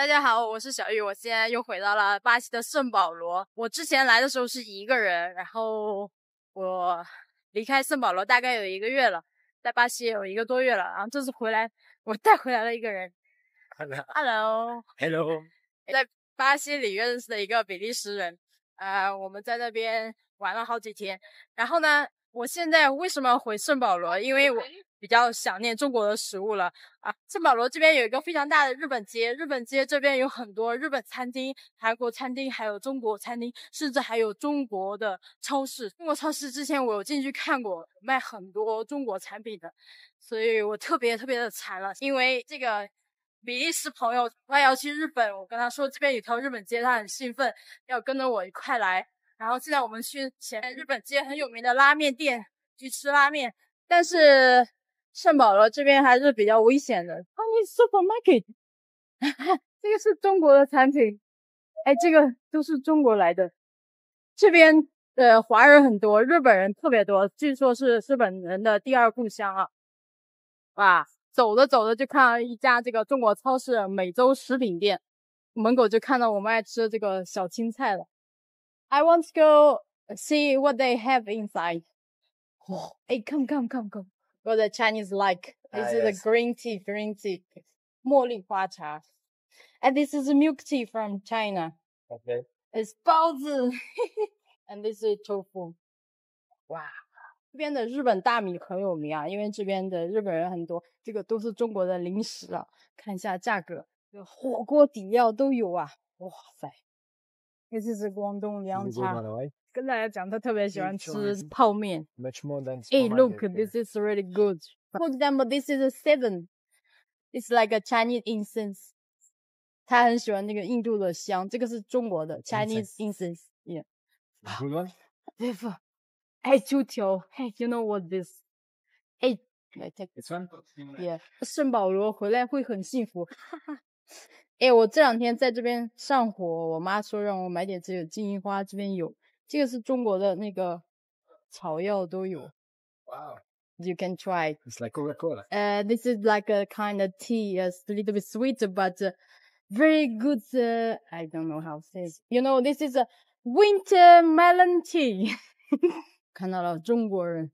大家好，我是小玉，我现在又回到了巴西的圣保罗。我之前来的时候是一个人，然后我离开圣保罗大概有一个月了，在巴西有一个多月了。然后这次回来，我带回来了一个人。Hello，Hello，在巴西里认识的一个比利时人，呃，我们在那边玩了好几天。然后呢，我现在为什么回圣保罗？因为我。比较想念中国的食物了啊！圣保罗这边有一个非常大的日本街，日本街这边有很多日本餐厅、韩国餐厅，还有中国餐厅，甚至还有中国的超市。中国超市之前我有进去看过，卖很多中国产品的，所以我特别特别的馋了。因为这个比利时朋友他要去日本，我跟他说这边有条日本街，他很兴奋，要跟着我一块来。然后现在我们去前面日本街很有名的拉面店去吃拉面，但是。圣保罗这边还是比较危险的。Honey Supermarket，这个是中国的产品。哎，这个都是中国来的。这边的华人很多，日本人特别多，据说是日本人的第二故乡啊。哇，走着走着就看到一家这个中国超市美洲食品店，门口就看到我们爱吃的这个小青菜了。I want to go see what they have inside。哇，哎，come come come come。what the Chinese like. This ah, is yes. the green tea, green tea, 茉莉花茶. And this is milk tea from China. Okay. It's 包子 and this is tofu. 哇，这边的日本大米很有名啊，因为这边的日本人很多，这个都是中国的零食啊。看一下价格，火锅底料都有啊。哇塞， 这是广东凉茶。跟大家讲，他特别喜欢吃泡面。Hey, look, this is really good. For example, this is a seven. It's like a Chinese incense. 他很喜欢那个印度的香，这个是中国的 Chinese incense. Yeah. Good one. 对不？哎，猪条。Hey, you know what this? Hey, I take this one. Yeah. 圣保罗回来会很幸福。哈哈。 哎，我这两天在这边上火，我妈说让我买点这个金银花，这边有。这个是中国的那个草药都有。Wow. You can try. It's like Coca-Cola. Uh, this is like a kind of tea, it's a little bit sweet, but uh, very good. Uh, I don't know how to say it. You know, this is a winter melon tea. 看到了中国人，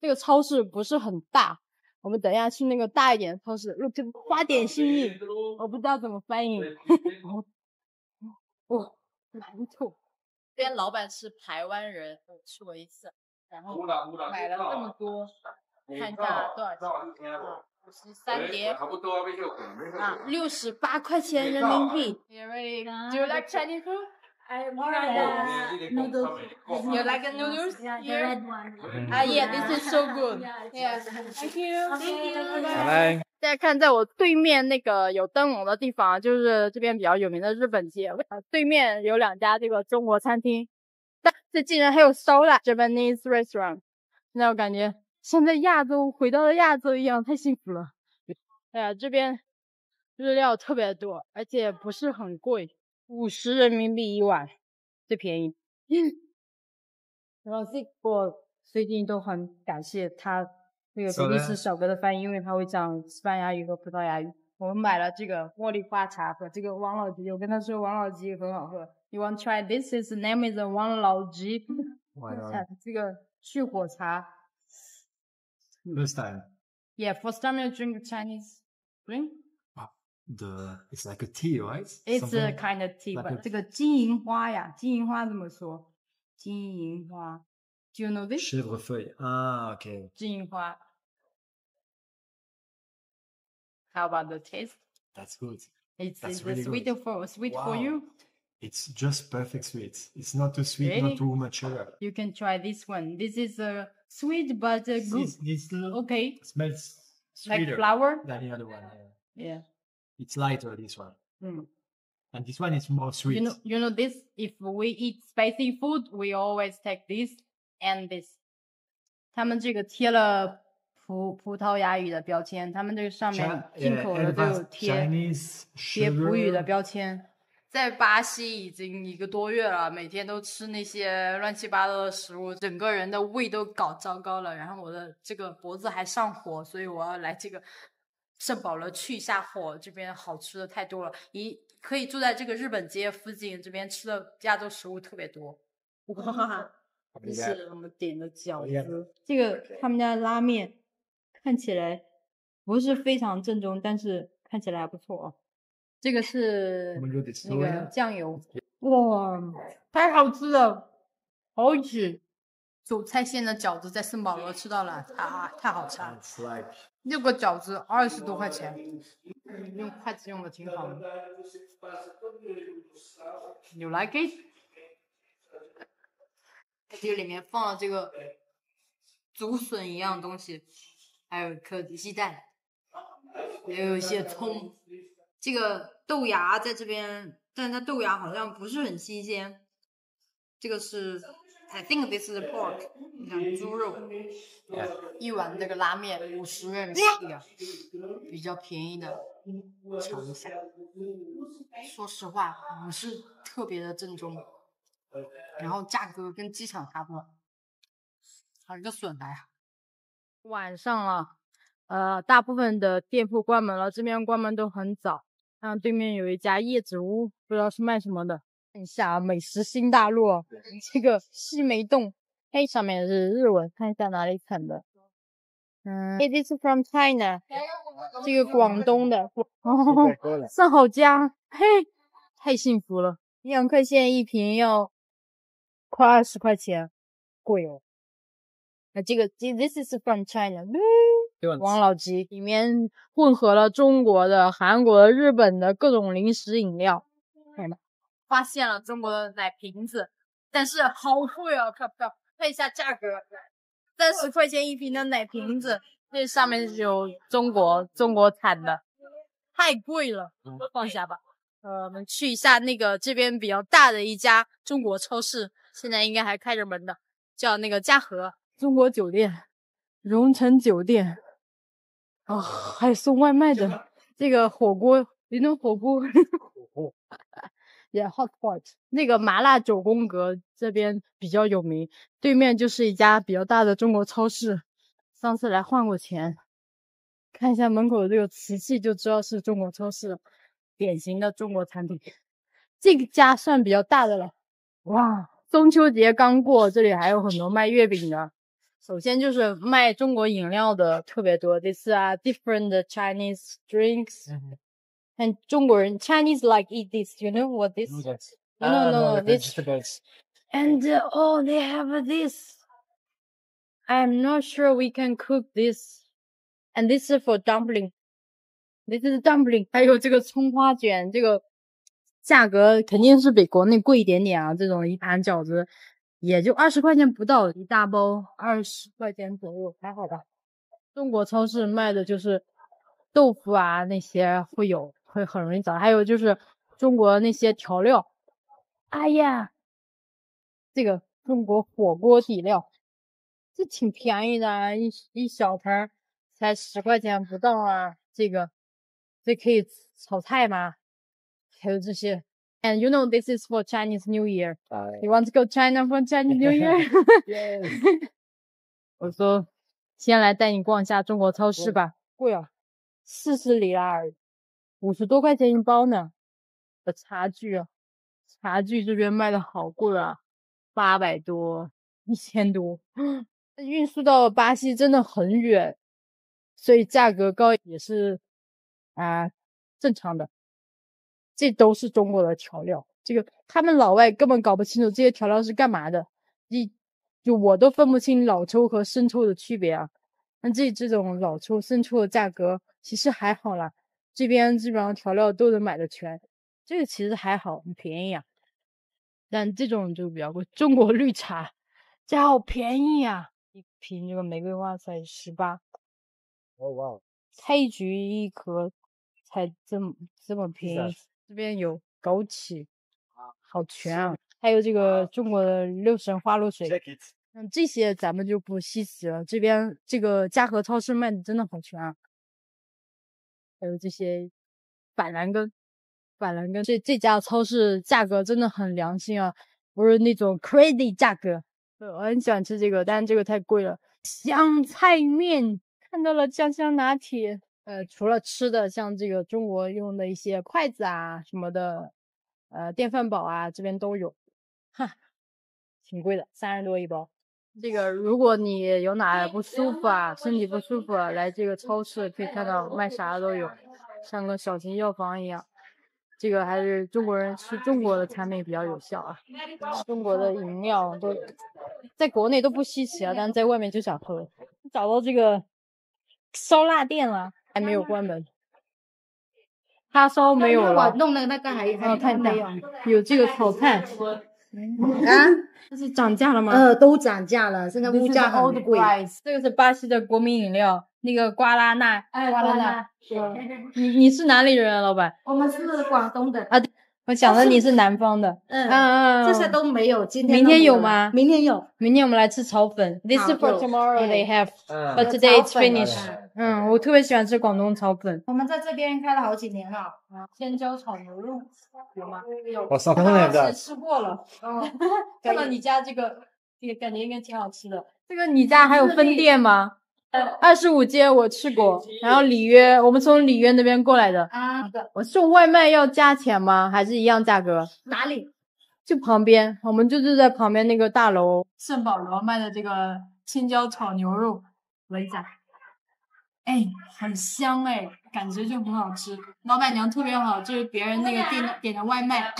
这个超市不是很大，我们等一下去那个大一点的超市，就花点心意。我不知道怎么翻译。哦，馒头。这边老板是台湾人，我去过一次，然后买了这么多，看一下多少钱啊？五十三碟，啊，六十八块钱人民币。Do you like Chinese food? I want noodles. You like the noodles? Yeah, the red one. Ah, yeah, this is so good. Yeah. Thank you. Thank you. 拜拜。大家看，在我对面那个有灯笼的地方，就是这边比较有名的日本街。对面有两家这个中国餐厅，但这竟然还有烧腊 Japanese restaurant。现在我感觉像在亚洲，回到了亚洲一样，太幸福了。哎呀，这边日料特别多，而且不是很贵，五十人民币一碗，最便宜。然后这我最近都很感谢他。那个比利时小哥的翻译，因为他会讲西班牙语和葡萄牙语。我们买了这个茉莉花茶和这个王老吉，我跟他说王老吉很好喝。You want try this? His name is 王老吉。这个去火茶。First time. Yeah, first time you drink Chinese drink. The it's like a tea, right? It's a kind of tea, but 这个金银花呀，金银花怎么说？金银花。Do you know this? Chèvrefeuille. Ah, okay. 金银花。How about the taste? That's good. It's, That's it's really sweet good. for sweet wow. for you. It's just perfect sweet. It's not too sweet, really? not too much sugar. You can try this one. This is uh, sweet but uh, good. This, this okay. Smells like flour than the other one. Yeah. yeah. It's lighter this one. Mm. And this one is more sweet. You know, you know this. If we eat spicy food, we always take this and this。他们这个贴了葡葡萄牙语的标签，他们这个上面进口的都有贴贴葡语的标签。在巴西已经一个多月了，每天都吃那些乱七八糟的食物，整个人的胃都搞糟糕了。然后我的这个脖子还上火，所以我要来这个圣保罗去一下火，这边好吃的太多了，一可以住在这个日本街附近，这边吃的亚洲食物特别多。哇，这是我们点的饺子，这个他们家拉面看起来不是非常正宗，但是看起来还不错哦。这个是那个酱油，哇，太好吃了，好吃！韭菜馅的饺子在圣保罗吃到了，啊，太好吃了。六个饺子二十多块钱，用筷子用的挺好的。You like it？这个里面放了这个竹笋一样东西，还有一颗鸡蛋，也有一些葱。这个豆芽在这边，但它豆芽好像不是很新鲜。这个是，I think this is pork，你看猪肉。一碗那个拉面五十元起啊，比较便宜的，尝一下。说实话，不是特别的正宗，然后价格跟机场差不多。还有个笋来。晚上了，呃，大部分的店铺关门了，这边关门都很早。看对面有一家叶子屋，不知道是卖什么的。看一下美食新大陆，这个西梅冻，嘿，上面是日文，看一下哪里产的。嗯，It is from China，这个广东的。哦，上好佳，嘿，太幸福了。两块钱一瓶要快二十块钱，贵哦。那这个，This is from China。王老吉里面混合了中国的、韩国的、日本的各种零食饮料，发现了中国的奶瓶子，但是好贵啊！看不到，看一下价格，三十块钱一瓶的奶瓶子，这上面有中国中国产的，太贵了，放下吧。呃，我们去一下那个这边比较大的一家中国超市，现在应该还开着门的，叫那个嘉禾中国酒店、荣城酒店。哦，还有送外卖的这个火锅，云南火锅，火 锅，Yeah hot pot，那个麻辣九宫格这边比较有名，对面就是一家比较大的中国超市，上次来换过钱，看一下门口的这个瓷器就知道是中国超市，典型的中国产品，这个家算比较大的了，哇，中秋节刚过，这里还有很多卖月饼的。首先就是卖中国饮料的特别多，this 啊 different Chinese drinks drinks，and 中国人 Chinese like eat this，you know what this？No no no this，and oh they have this，I'm not sure we can cook this，and this is for dumpling，this is dumpling，还有这个葱花卷，这个价格肯定是比国内贵一点点啊，这种一盘饺子。也就二十块钱不到一大包，二十块钱左右，还好吧。中国超市卖的就是豆腐啊，那些会有， 会很容易找。还有就是中国那些调料，哎呀，这个中国火锅底料，这挺便宜的，一一小盆才十块钱不到啊。这个这可以炒菜吗？还有这些。And you know this is for Chinese New Year. You want to go China for Chinese New Year? Yes. 我说，先来带你逛一下中国超市吧。贵啊，四十里拉，五十多块钱一包呢。的茶具啊，茶具这边卖的好贵啊，八百多，一千多。运输到巴西真的很远，所以价格高也是啊正常的。这都是中国的调料，这个他们老外根本搞不清楚这些调料是干嘛的，一就我都分不清老抽和生抽的区别啊。那这这种老抽、生抽的价格其实还好啦，这边基本上调料都能买的全，这个其实还好，很便宜啊。但这种就比较贵，中国绿茶，这好便宜啊，一瓶这个玫瑰花才十八。哦哇，菜菊一颗才这么这么便宜。这边有枸杞，好全啊！还有这个中国的六神花露水，嗯，这些咱们就不稀奇了。这边这个嘉禾超市卖的真的好全啊！还有这些板蓝根，板蓝根，这这家超市价格真的很良心啊，不是那种 crazy 价格。我很喜欢吃这个，但是这个太贵了。香菜面，看到了酱香拿铁，呃，除了吃的，像这个中国用的一些筷子啊什么的，呃，电饭煲啊，这边都有，哈，挺贵的，三十多一包。这个如果你有哪不舒服啊，身体不舒服啊，来这个超市可以看到卖啥的都有，像个小型药房一样。这个还是中国人吃中国的产品比较有效啊。中国的饮料都在国内都不稀奇啊，但是在外面就想喝。找到这个烧腊店了，还没有关门。叉烧没有了，广东的那个还还看没有。有这个炒菜。啊，这是涨价了吗？呃，都涨价了，现在物价很贵。这个是巴西的国民饮料，那个瓜拉纳，哎瓜拉纳。你你是哪里人啊，老板？我们是广东的啊。我想着你是南方的。嗯嗯嗯。这些都没有，今天明天有吗？明天有，明天我们来吃炒粉。This for tomorrow they have, but today it's finished. 嗯，我特别喜欢吃广东炒粉。我们在这边开了好几年了。啊尖椒炒牛肉有吗？有。我上那个。吃过了。哦 看到你家这个，也感觉应该挺好吃的。这个你家还有分店吗？二十五街我去过，然后里约，我们从里约那边过来的。啊，我送外卖要加钱吗？还是一样价格？哪里？就旁边，我们就是在旁边那个大楼。圣保罗卖的这个青椒炒牛肉，闻一下。哎，很香哎，感觉就很好吃。老板娘特别好，就是别人那个店点的外卖，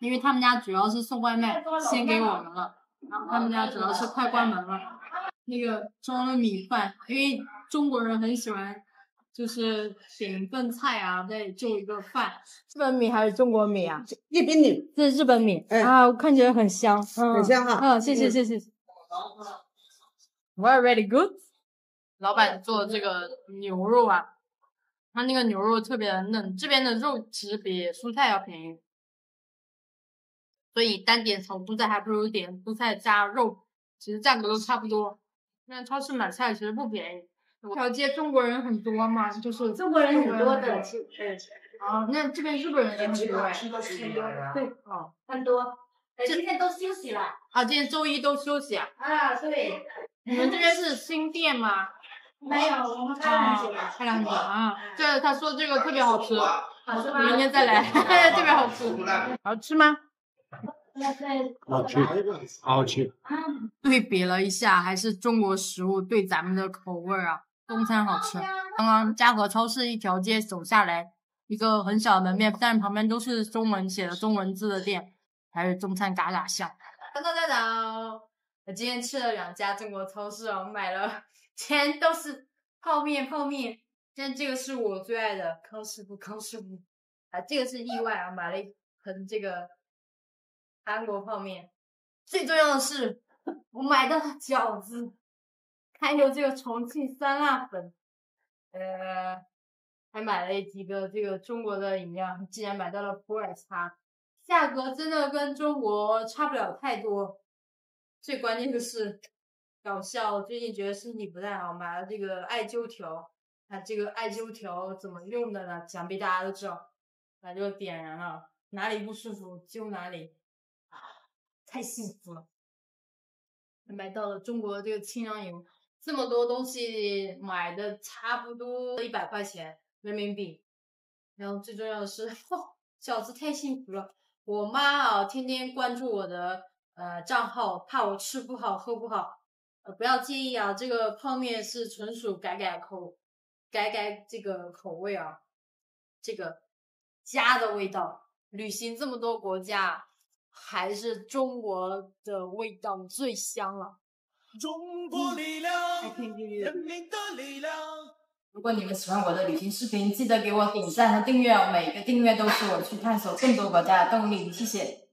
因为他们家主要是送外卖，先给我们了，然后他们家主要是快关门了。那个装了米饭，因为中国人很喜欢，就是点一份菜啊，再就一个饭。日本米还是中国米啊？日本米，这是日本米啊，看起来很香，很香哈。嗯，谢谢谢谢。Very good。老板做这个牛肉啊，他那个牛肉特别的嫩，这边的肉其实比蔬菜要便宜，所以单点炒蔬菜还不如点蔬菜加肉，其实价格都差不多。那超市买菜其实不便宜，这条街中国人很多嘛，就是中国人很多的，对。哦，那这边日本人也很多哎，对，哦，很多。今天都休息了。啊，今天周一都休息啊？啊，对。你们这边是新店吗？没有，我们看了很久了。开了很久啊。这他说这个特别好吃，好吃吗？明天再来，特别好吃。好吃吗？好吃，好吃。对比了一下，还是中国食物对咱们的口味啊，中餐好吃。刚刚嘉禾超市一条街走下来，一个很小的门面，但旁边都是中文写的中文字的店，还是中餐嘎嘎香。大家好，我今天去了两家中国超市哦，买了，全都是泡面泡面。现在这个是我最爱的康师傅康师傅，啊，这个是意外啊，买了一盆这个。韩国泡面，最重要的是我买到了饺子，还有这个重庆酸辣粉，呃，还买了几个这个中国的饮料，竟然买到了普洱茶，价格真的跟中国差不了太多。最关键的是搞笑，最近觉得身体不太好，买了这个艾灸条，那这个艾灸条怎么用的呢？想必大家都知道，那就点燃了，哪里不舒服灸哪里。啊太幸福了，买到了中国这个清凉油，这么多东西买的差不多一百块钱人民币，然后最重要的是，饺子太幸福了。我妈啊，天天关注我的呃账号，怕我吃不好喝不好，呃不要介意啊，这个泡面是纯属改改口，改改这个口味啊，这个家的味道。旅行这么多国家。还是中国的味道最香了。中国力量，人民的力量。如果你们喜欢我的旅行视频，记得给我点赞和订阅哦！每个订阅都是我去探索更多国家的动力。谢谢。